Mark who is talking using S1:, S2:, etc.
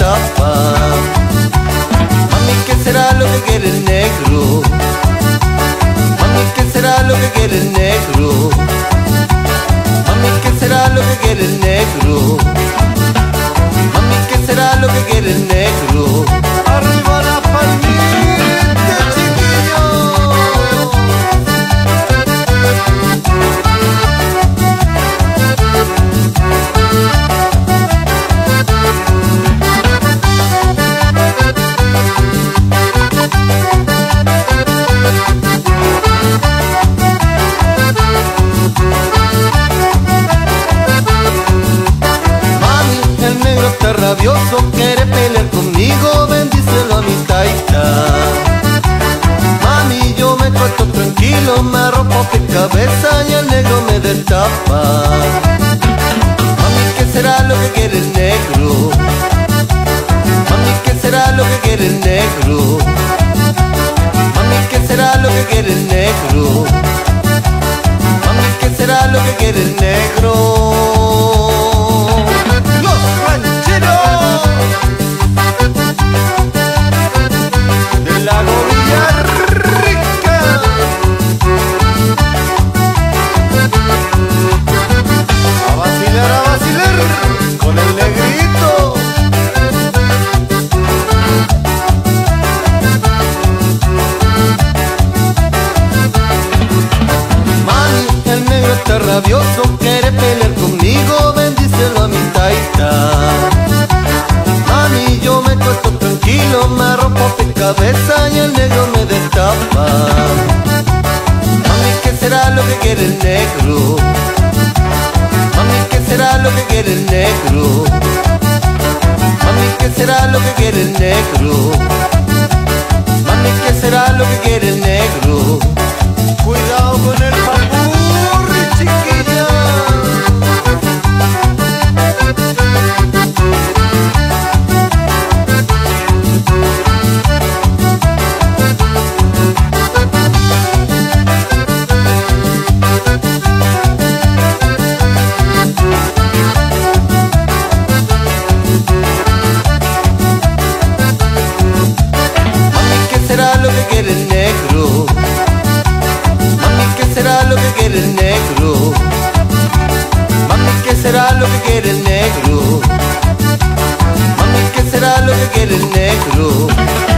S1: tapa Mami, ¿qué será lo que quiere el negro? Mami, ¿qué será lo que quiere el negro? Mami, ¿qué será lo que quiere el negro? Mami, ¿qué será lo y el negro me destapa. Mami, ¿qué será lo que quiere el negro? Mami, ¿qué será lo que quiere el negro? Mami, ¿qué será lo que quiere el negro? Mami, ¿qué será lo que quiere el negro? Está rabioso, quiere pelear conmigo, bendícelo a mi taita. Mami, yo me cuesto tranquilo, me rompo de cabeza y el negro me destapa. Mami, ¿qué será lo que quiere el negro? Mami, ¿qué será lo que quiere el negro? Mami, ¿qué será lo que quiere el negro? Mami, ¿qué será lo que quiere el negro?
S2: Cuidado con el
S1: que quiere el negro? Mami, ¿qué será lo que quiere el negro?